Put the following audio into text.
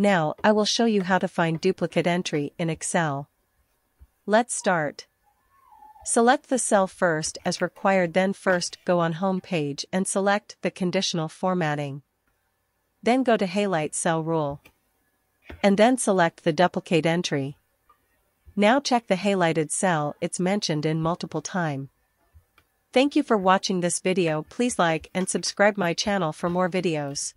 Now, I will show you how to find duplicate entry in Excel. Let's start. Select the cell first as required then first go on home page and select the conditional formatting. Then go to highlight cell rule. And then select the duplicate entry. Now check the highlighted cell it's mentioned in multiple time. Thank you for watching this video please like and subscribe my channel for more videos.